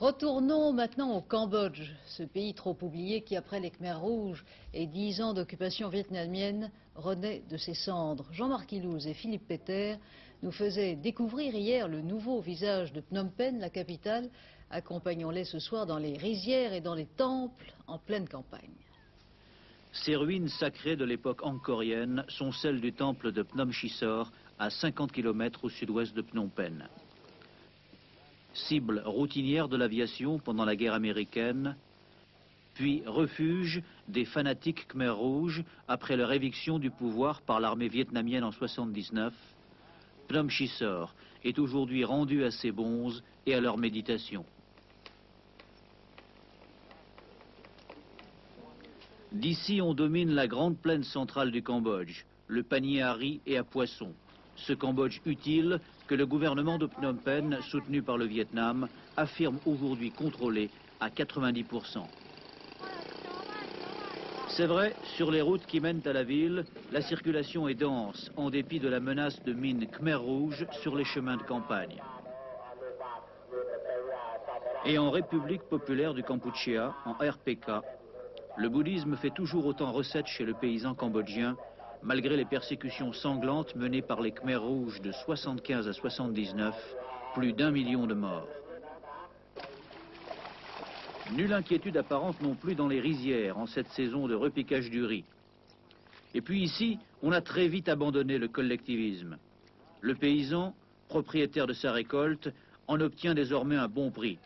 Retournons maintenant au Cambodge, ce pays trop oublié qui, après les Khmers rouges et dix ans d'occupation vietnamienne, renaît de ses cendres. Jean-Marc Ilouz et Philippe Péter nous faisaient découvrir hier le nouveau visage de Phnom Penh, la capitale. Accompagnons-les ce soir dans les rizières et dans les temples en pleine campagne. Ces ruines sacrées de l'époque angkorienne sont celles du temple de Phnom Chisor, à 50 km au sud-ouest de Phnom Penh cible routinière de l'aviation pendant la guerre américaine, puis refuge des fanatiques Khmer rouges après leur éviction du pouvoir par l'armée vietnamienne en 79, Phnom Chisor est aujourd'hui rendu à ses bonzes et à leur méditation. D'ici, on domine la grande plaine centrale du Cambodge, le panier à riz et à poissons, ce Cambodge utile que le gouvernement de Phnom Penh, soutenu par le Vietnam, affirme aujourd'hui contrôler à 90%. C'est vrai, sur les routes qui mènent à la ville, la circulation est dense, en dépit de la menace de mines Khmer rouges sur les chemins de campagne. Et en République populaire du Kampuchea, en RPK, le bouddhisme fait toujours autant recette chez le paysan cambodgien malgré les persécutions sanglantes menées par les Khmers rouges de 75 à 79, plus d'un million de morts. Nulle inquiétude apparente non plus dans les rizières en cette saison de repiquage du riz. Et puis ici, on a très vite abandonné le collectivisme. Le paysan, propriétaire de sa récolte, en obtient désormais un bon prix.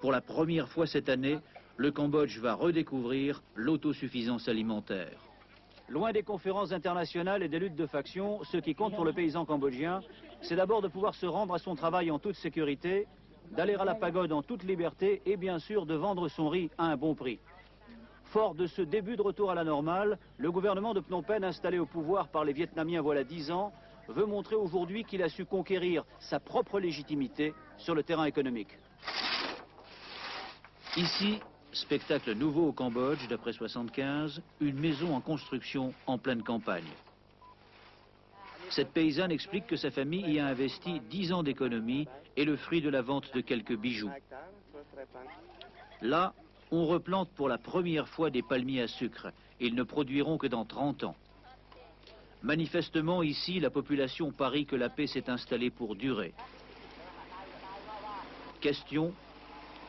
Pour la première fois cette année, le Cambodge va redécouvrir l'autosuffisance alimentaire. Loin des conférences internationales et des luttes de factions, ce qui compte pour le paysan cambodgien, c'est d'abord de pouvoir se rendre à son travail en toute sécurité, d'aller à la pagode en toute liberté et bien sûr de vendre son riz à un bon prix. Fort de ce début de retour à la normale, le gouvernement de Phnom Penh, installé au pouvoir par les Vietnamiens voilà dix ans, veut montrer aujourd'hui qu'il a su conquérir sa propre légitimité sur le terrain économique. Ici, Spectacle nouveau au Cambodge, d'après 75, une maison en construction en pleine campagne. Cette paysanne explique que sa famille y a investi 10 ans d'économie et le fruit de la vente de quelques bijoux. Là, on replante pour la première fois des palmiers à sucre. Ils ne produiront que dans 30 ans. Manifestement, ici, la population parie que la paix s'est installée pour durer. Question,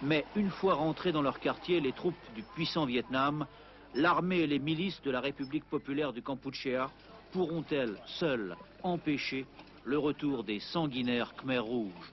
mais une fois rentrés dans leur quartier, les troupes du puissant Vietnam, l'armée et les milices de la République populaire du Kampuchea pourront-elles, seules, empêcher le retour des sanguinaires Khmer rouges